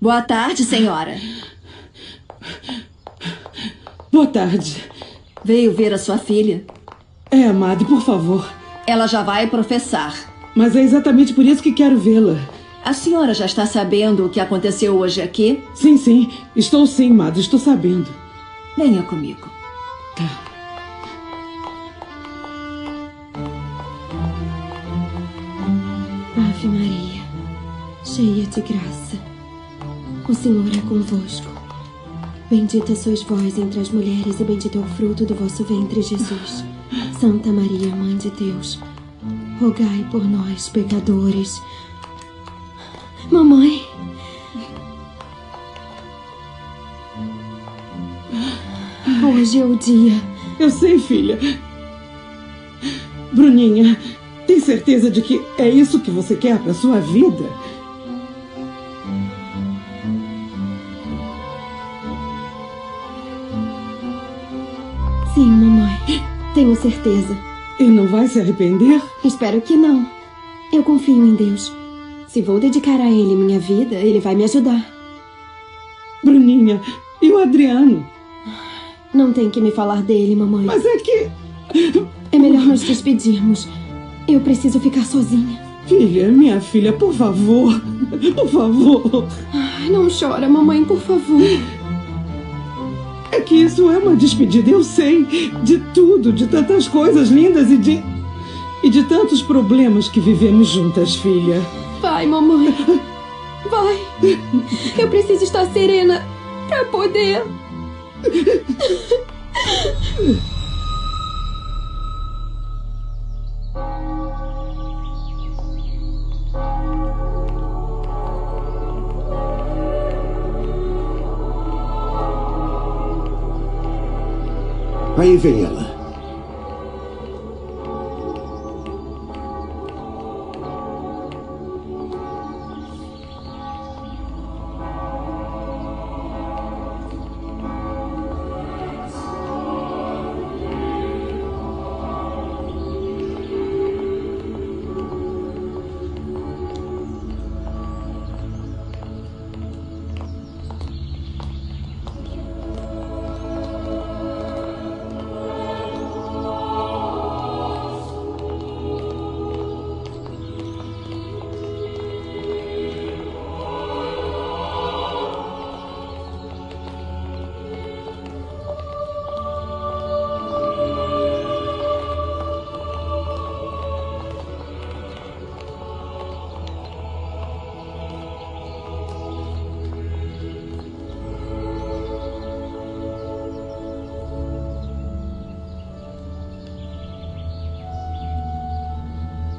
Boa tarde, senhora. Boa tarde. Veio ver a sua filha? É, Amade, por favor. Ela já vai professar. Mas é exatamente por isso que quero vê-la. A senhora já está sabendo o que aconteceu hoje aqui? Sim, sim. Estou sim, Madre. Estou sabendo. Venha comigo. Tá. Ave Maria, cheia de graça, o Senhor é convosco. Bendita sois vós entre as mulheres, e bendito é o fruto do vosso ventre, Jesus. Santa Maria, Mãe de Deus, rogai por nós, pecadores. Mamãe. Hoje é o dia. Eu sei, filha. Bruninha, tem certeza de que é isso que você quer para sua vida? Tenho certeza. E não vai se arrepender? Espero que não. Eu confio em Deus. Se vou dedicar a Ele minha vida, Ele vai me ajudar. Bruninha, e o Adriano? Não tem que me falar dele, mamãe. Mas é que. É melhor nos despedirmos. Eu preciso ficar sozinha. Filha, minha filha, por favor. Por favor. Ai, não chora, mamãe, por favor. É que isso é uma despedida, eu sei. De tudo, de tantas coisas lindas e de. E de tantos problemas que vivemos juntas, filha. Vai, mamãe. Vai. Eu preciso estar serena para poder. Aí vem ela.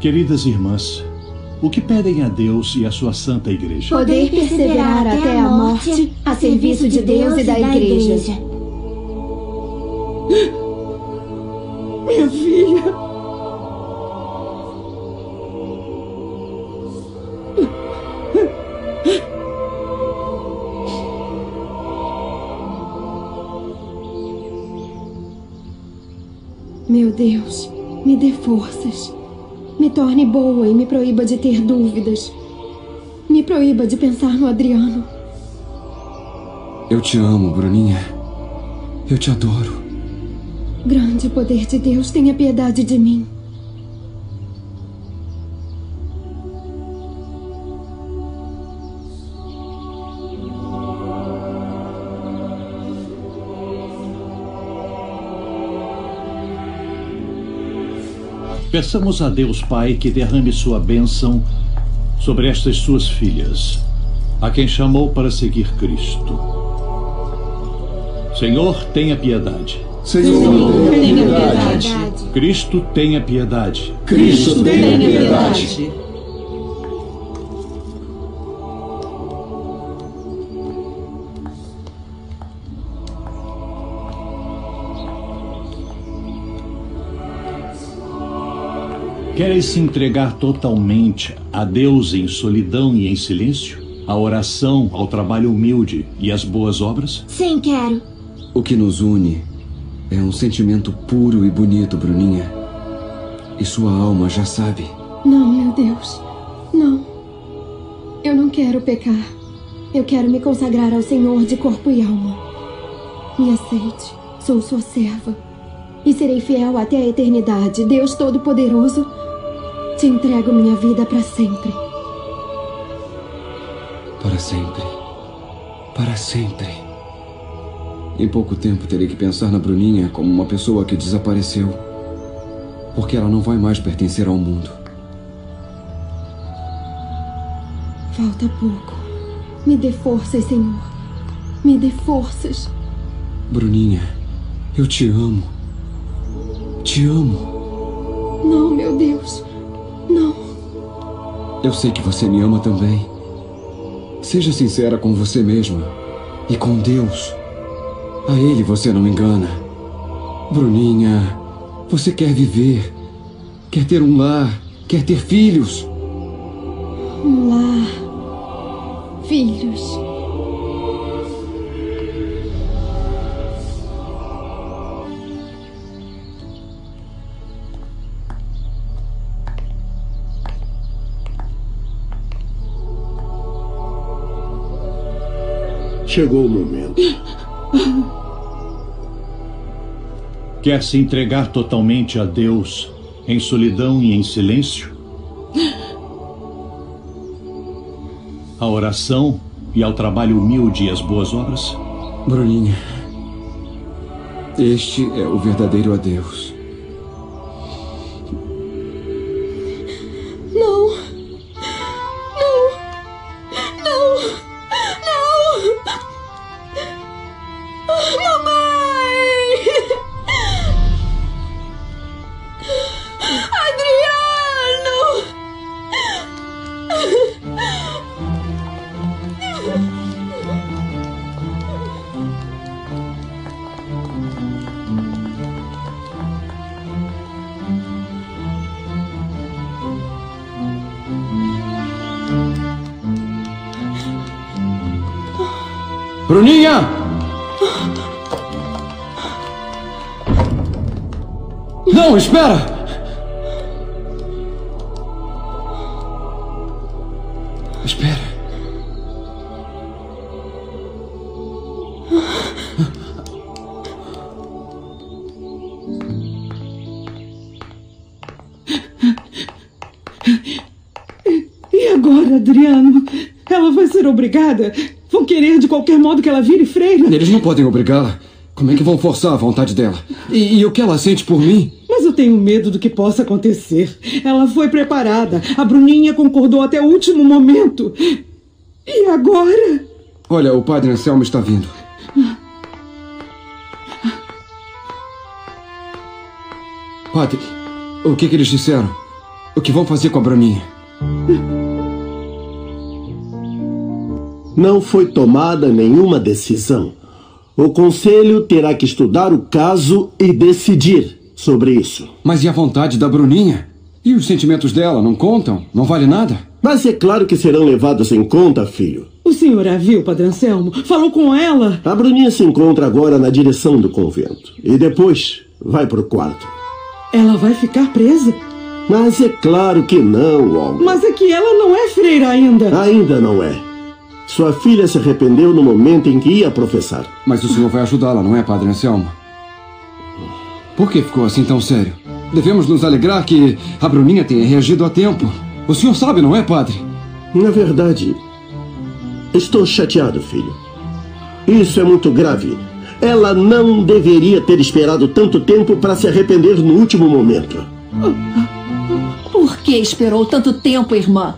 Queridas irmãs, o que pedem a Deus e a sua santa igreja? Poder perseverar até a morte a serviço de Deus e da igreja. Minha filha. Meu Deus, me dê forças. Me torne boa e me proíba de ter dúvidas. Me proíba de pensar no Adriano. Eu te amo, Bruninha. Eu te adoro. Grande poder de Deus, tenha piedade de mim. Peçamos a Deus Pai que derrame sua bênção sobre estas suas filhas, a quem chamou para seguir Cristo. Senhor, tenha piedade. Senhor, tenha piedade. Cristo, tenha piedade. Cristo, tenha piedade. Queres se entregar totalmente a Deus em solidão e em silêncio? A oração, ao trabalho humilde e às boas obras? Sim, quero. O que nos une é um sentimento puro e bonito, Bruninha. E sua alma já sabe. Não, meu Deus. Não. Eu não quero pecar. Eu quero me consagrar ao Senhor de corpo e alma. Me aceite, sou sua serva. E serei fiel até a eternidade. Deus Todo-Poderoso, te entrego minha vida para sempre. Para sempre. Para sempre. Em pouco tempo terei que pensar na Bruninha como uma pessoa que desapareceu. Porque ela não vai mais pertencer ao mundo. Falta pouco. Me dê forças, Senhor. Me dê forças. Bruninha, eu te amo. Te amo. Não, meu Deus. Não. Eu sei que você me ama também. Seja sincera com você mesma e com Deus. A Ele você não engana. Bruninha, você quer viver, quer ter um lar, quer ter filhos. Um lar. Filhos. Chegou o momento. Quer se entregar totalmente a Deus em solidão e em silêncio? A oração e ao trabalho humilde e às boas obras? Bruninha, este é o verdadeiro adeus. Bruninha! Não, espera! Espera. E agora, Adriano? Ela vai ser obrigada? Vão querer de qualquer modo que ela vire freira? Eles não podem obrigá-la. Como é que vão forçar a vontade dela? E, e o que ela sente por mim? Mas eu tenho medo do que possa acontecer. Ela foi preparada. A Bruninha concordou até o último momento. E agora? Olha, o padre Anselmo está vindo. Padre, o que, que eles disseram? O que vão fazer com a Bruninha? Não foi tomada nenhuma decisão. O conselho terá que estudar o caso e decidir sobre isso. Mas e a vontade da Bruninha? E os sentimentos dela não contam? Não vale nada? Mas é claro que serão levados em conta, filho. O senhor a viu, Padre Anselmo? Falou com ela? A Bruninha se encontra agora na direção do convento. E depois vai pro quarto. Ela vai ficar presa? Mas é claro que não, Olga. Mas é que ela não é freira ainda. Ainda não é. Sua filha se arrependeu no momento em que ia professar. Mas o senhor vai ajudá-la, não é, Padre Anselmo? Por que ficou assim tão sério? Devemos nos alegrar que a Bruninha tenha reagido a tempo. O senhor sabe, não é, Padre? Na verdade, estou chateado, filho. Isso é muito grave. Ela não deveria ter esperado tanto tempo para se arrepender no último momento. Por que esperou tanto tempo, irmã?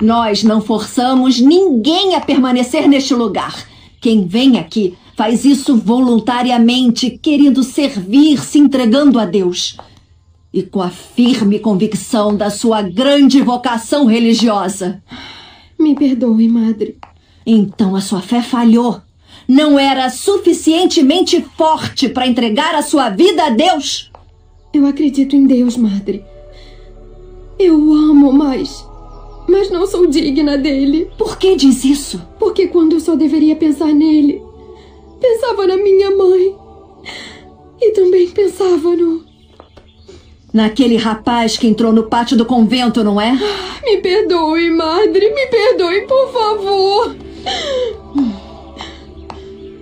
Nós não forçamos ninguém a permanecer neste lugar. Quem vem aqui faz isso voluntariamente, querendo servir, se entregando a Deus. E com a firme convicção da sua grande vocação religiosa. Me perdoe, madre. Então a sua fé falhou. Não era suficientemente forte para entregar a sua vida a Deus? Eu acredito em Deus, madre. Eu o amo, mas. Mas não sou digna dele. Por que diz isso? Porque quando eu só deveria pensar nele, pensava na minha mãe. E também pensava no. Naquele rapaz que entrou no pátio do convento, não é? Me perdoe, madre, me perdoe, por favor.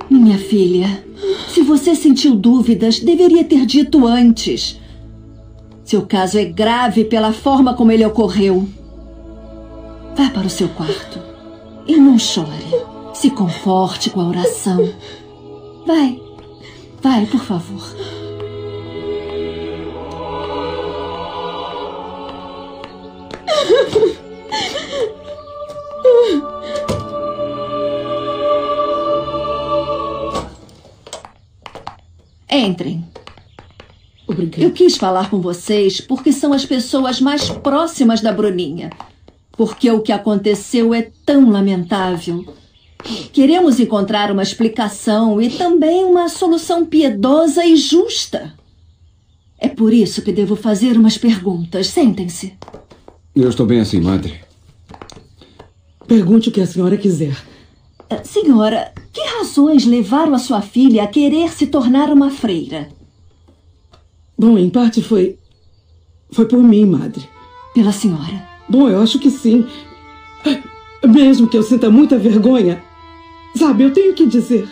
Minha filha, se você sentiu dúvidas, deveria ter dito antes. Seu caso é grave pela forma como ele ocorreu. Vá para o seu quarto e não chore. Se conforte com a oração. Vai, vai, por favor. Entrem. Obrigada. Eu quis falar com vocês porque são as pessoas mais próximas da Bruninha. Porque o que aconteceu é tão lamentável. Queremos encontrar uma explicação e também uma solução piedosa e justa. É por isso que devo fazer umas perguntas. Sentem-se. Eu estou bem assim, madre. Pergunte o que a senhora quiser. Ah, Senhora, que razões levaram a sua filha a querer se tornar uma freira? Bom, em parte foi. Foi por mim, madre. Pela senhora. Bom, eu acho que sim. Mesmo que eu sinta muita vergonha. Sabe, eu tenho que dizer.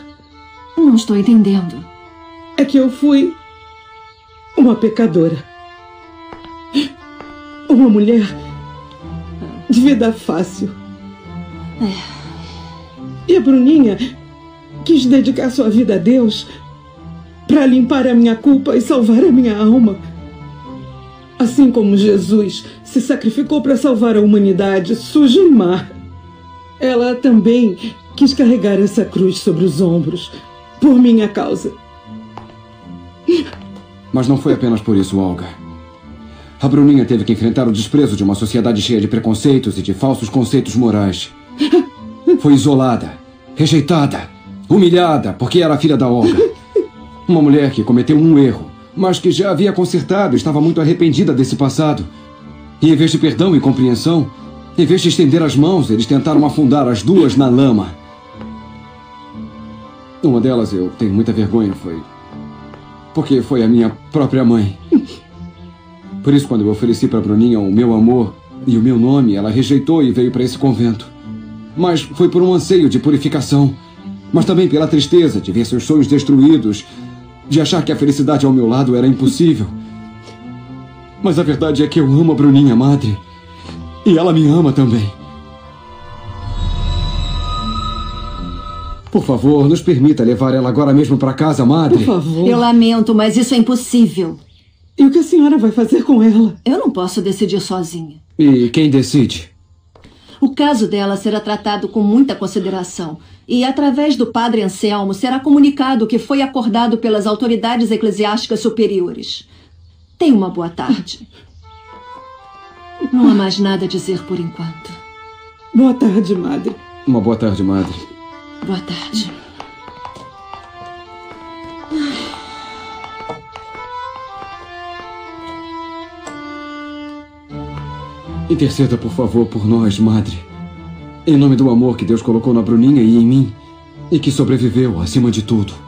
Não estou entendendo. É que eu fui. Uma pecadora. Uma mulher. De vida fácil. E a Bruninha quis dedicar sua vida a Deus para limpar a minha culpa e salvar a minha alma. Assim como Jesus se sacrificou para salvar a humanidade suja e má, ela também quis carregar essa cruz sobre os ombros por minha causa. Mas não foi apenas por isso, Olga. A Bruninha teve que enfrentar o desprezo de uma sociedade cheia de preconceitos e de falsos conceitos morais. Foi isolada, rejeitada, humilhada porque era filha da Olga. Uma mulher que cometeu um erro, mas que já havia consertado estava muito arrependida desse passado. E em vez de perdão e compreensão, em vez de estender as mãos, eles tentaram afundar as duas na lama. Uma delas, eu tenho muita vergonha, foi. Porque foi a minha própria mãe. Por isso, quando eu ofereci para Bruninha o meu amor e o meu nome, ela rejeitou e veio para esse convento. Mas foi por um anseio de purificação, mas também pela tristeza de ver seus sonhos destruídos, de achar que a felicidade ao meu lado era impossível. Mas a verdade é que eu amo a Bruninha, madre. E ela me ama também. Por favor, nos permita levar ela agora mesmo para casa, madre. Por favor. Eu lamento, mas isso é impossível. E o que a senhora vai fazer com ela? Eu não posso decidir sozinha. E quem decide? O caso dela será tratado com muita consideração. E, através do padre Anselmo, será comunicado o que foi acordado pelas autoridades eclesiásticas superiores. Tenha uma boa tarde. Não há mais nada a dizer por enquanto. Boa tarde, madre. Uma boa tarde, madre. Boa tarde. Interceda, por favor, por nós, madre. Em nome do amor que Deus colocou na Bruninha e em mim, e que sobreviveu acima de tudo.